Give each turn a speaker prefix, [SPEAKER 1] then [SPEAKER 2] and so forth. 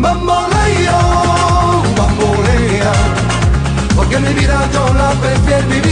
[SPEAKER 1] Bamboleo, bambolea, porque mi vida yo la prefiero vivir.